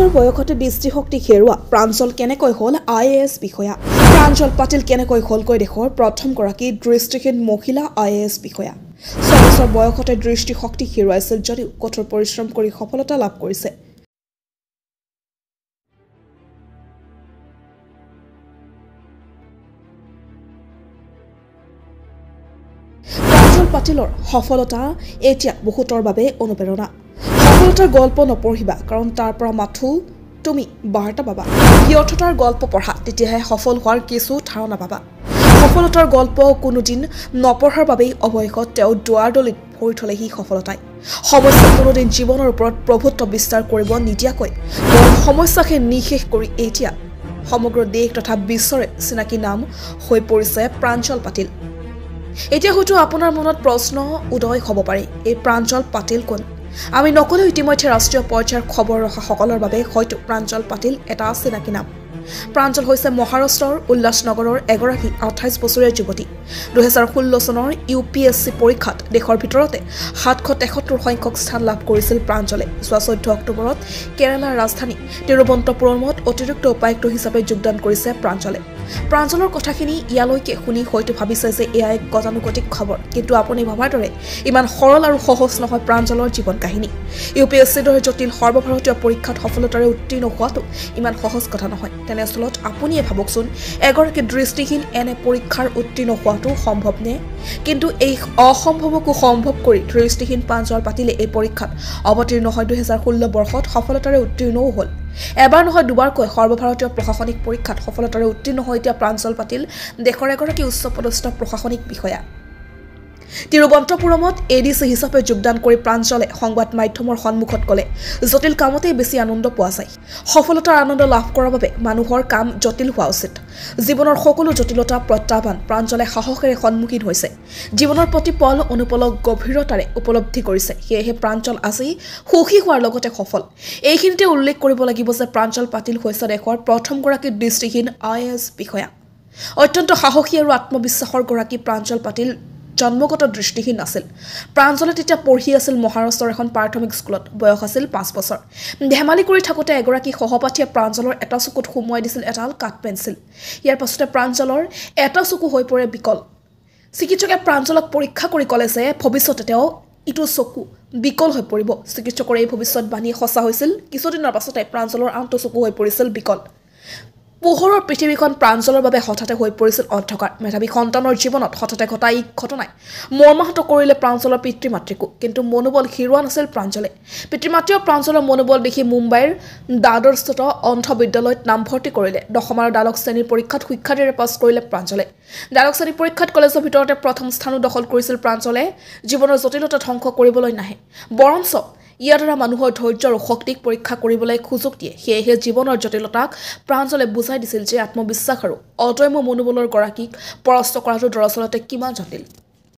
বছৰ বয়সতে দৃষ্টিশক্তি হেৰুওৱা প্ৰাঞ্জল কেনেকৈ হ'ল আই এ এছ বিষয়া? প্ৰাঞ্জল পাটিল কেনেকৈ হ'লগৈ দেশৰ প্ৰথমগৰাকী দৃষ্টিহীন মহিলা আই এ এছ বিষয়া? ছয় বছৰ বয়সতে দৃষ্টিশক্তি হেৰুৱাইছিল যদিও কঠোৰ পৰিশ্ৰম কৰি সফলতা লাভ কৰিছে। পাটিলৰ সফলতা এতিয়া বহুতৰ বাবে অনুপ্ৰেৰণা। সফলতাৰ গল্প নপঢ়িবা কাৰণ তাৰ পৰা মাথো তুমি বাৰ্তা পাবা। ব্যৰ্থতাৰ গল্প পঢ়া তেতিয়াহে সফল হোৱাৰ কিছু ধাৰণা পাবা। সফলতাৰ গল্প কোনোদিন নপঢ়াৰ বাবেই অৱশেষত তেওঁ দুৱাৰদলিত ভৰি থলেহি সফলতাই। সমস্যা কোনোদিন জীৱনৰ ওপৰত প্ৰভুত্ব বিস্তাৰ কৰিব নিদিয়াকৈ সমস্যাকে নিশেষ কৰি এতিয়া সমগ্ৰ দেশ তথা বিশ্বৰে চিনাকি নাম হৈ পৰিছে প্ৰাঞ্জল পাটিল। এতিয়া হয়তো আপোনাৰ মনত প্ৰশ্ন উদয় হ'ব পাৰে এই প্ৰাঞ্জল পাটিল কোন? আমি নকলেও ইতিমধ্যে ৰাষ্ট্ৰীয় পৰ্যায়ৰ খবৰ ৰখাসকলৰ বাবে হয়তো প্ৰাঞ্জল পাটিল এটা চিনাকি নাম প্ৰাঞ্জল হৈছে মহাৰাষ্ট্ৰৰ উল্লাসনগৰৰ এগৰাকী আঠাইছ বছৰীয়া যুৱতী। দুহেজাৰ ষোল্ল চনৰ ইউ পি এছ চি পৰীক্ষাত দেশৰ ভিতৰতে সাতশ তেসত্তৰ সংখ্যক স্থান লাভ কৰিছিল প্ৰাঞ্জলে। যোৱা চৈধ্য অক্টোবৰত কেৰালাৰ ৰাজধানী তিৰুৱন্তপুৰমত অতিৰিক্ত উপায়ুক্ত হিচাপে যোগদান কৰিছে প্ৰাঞ্জলে। প্ৰাঞ্জলৰ কথাখিনি ইয়ালৈকে শুনি হয়তো ভাবিছে যে এয়া এক গতানুগতিক খবৰ। কিন্তু আপুনি ভবাৰ দৰে ইমান সৰল আৰু সহজ নহয় প্ৰাঞ্জলৰ জীৱন কাহিনী। ইউ পি এছ চিৰ দৰে জটিল সৰ্বভাৰতীয় পৰীক্ষাত সফলতাৰে উত্তীৰ্ণ হোৱাটো ইমান সহজ কথা নহয়। তেনেস্থলত আপুনিয়ে ভাবকচোন এগৰাকী দৃষ্টিহীন এনে পৰীক্ষাৰ উত্তীৰ্ণ হোৱাটো সম্ভৱনে কিন্তু এই অসম্ভৱকো সম্ভৱ কৰি দৃষ্টিহীন প্ৰাঞ্জল পাতিলে এই পৰীক্ষাত অৱতীৰ্ণ হয় দুহেজাৰ ষোল্ল বৰ্ষত সফলতাৰে উত্তীৰ্ণও হ'ল। এবাৰ নহয় দুবাৰকৈ সৰ্বভাৰতীয় প্ৰশাসনিক পৰীক্ষাত সফলতাৰে উত্তীৰ্ণ হৈ এতিয়া প্ৰাঞ্জল পাটিল দেশৰ এগৰাকী উচ্চপদস্থ প্ৰশাসনিক বিষয়া। তিৰুৱন্তপুৰমত এ ডি চি হিচাপে যোগদান কৰি প্ৰাঞ্জলে সংবাদ মাধ্যমৰ সন্মুখত ক'লে। জটিল কামতেই বেছি আনন্দ পোৱা যায়। সফলতাৰ আনন্দ লাভ কৰাৰ বাবে মানুহৰ কাম জটিল হোৱা উচিত। জীৱনৰ সকলো জটিলতা প্ৰত্যাহ্বান প্ৰাঞ্জলে সাহসেৰে সন্মুখীন হৈছে। জীৱনৰ প্ৰতি পল অনুপলক গভীৰতাৰে উপলব্ধি কৰিছে। সেয়েহে প্ৰাঞ্জল আজি সুখী হোৱাৰ লগতে সফল। এইখিনিতে উল্লেখ কৰিব লাগিব যে প্ৰাঞ্জল পাটিল হৈছে দেশৰ প্ৰথমগৰাকী দৃষ্টিহীন আই এছ বিষয়া। অত্যন্ত সাহসী আৰু আত্মবিশ্বাসৰ গৰাকী প্ৰাঞ্জল পাটিল জন্মগত দৃষ্টিহীন আছিল। প্ৰাঞ্জলে তেতিয়া পঢ়ি আছিল মহাৰাষ্ট্ৰৰ এখন প্ৰাথমিক স্কুলত। বয়স আছিল পাঁচ বছৰ। ধেমালি কৰি থাকোঁতে এগৰাকী সহপাঠীয়ে প্ৰাঞ্জলৰ এটা চকুত সুমুৱাই দিছিল এডাল কাঠ পেঞ্চিল। ইয়াৰ পাছতে প্ৰাঞ্জলৰ এটা চকু হৈ পৰে বিকল। চিকিৎসকে প্ৰাঞ্জলক পৰীক্ষা কৰি ক'লে যে ভৱিষ্যতে তেওঁ ইটো চকু বিকল হৈ পৰিব। চিকিৎসকৰ এই ভৱিষ্যতবাণী সঁচা হৈছিল। কিছুদিনৰ পাছতে প্ৰাঞ্জলৰ আনটো চকু হৈ পৰিছিল বিকল। পোহৰৰ পৃথিৱীখন প্ৰাঞ্জলৰ বাবে হঠাতে হৈ পৰিছিল অন্ধকাৰ। মেধাৱী সন্তানৰ জীৱনত হঠাতে ঘটা এই ঘটনাই। মৰ্মাহত কৰিলে প্ৰাঞ্জলৰ পিতৃ মাতৃকো কিন্তু মনোবল হেৰুওৱা নাছিল প্ৰাঞ্জলে। পিতৃ মাতৃয়ে প্ৰাঞ্জলৰ মনোবল দেখি মুম্বাইৰ দাদৰস্থিত অন্ধ বিদ্যালয়ত নামভৰ্তি কৰিলে। দশম আৰু দ্বাদশ শ্ৰেণীৰ পৰীক্ষাত সুখ্যাতিৰে পাছ কৰিলে প্ৰাঞ্জলে। দ্বাদশ শ্ৰেণীৰ পৰীক্ষাত কলেজৰ ভিতৰতে প্ৰথম স্থানো দখল কৰিছিল প্ৰাঞ্জলে। জীৱনৰ জটিলতা ধ্বংস কৰিবলৈ নাহে। বৰঞ্চ ইয়াৰ দ্বাৰা মানুহৰ ধৈৰ্য আৰু শক্তিক পৰীক্ষা কৰিবলৈ সুযোগ দিয়ে। সেয়েহে জীৱনৰ জটিলতাক প্ৰাঞ্জলে বুজাই দিছিল যে আত্মবিশ্বাস আৰু অদম্য মনোবলৰ গৰাকীক পৰাস্ত কৰাটো দৰাচলতে কিমান জটিল।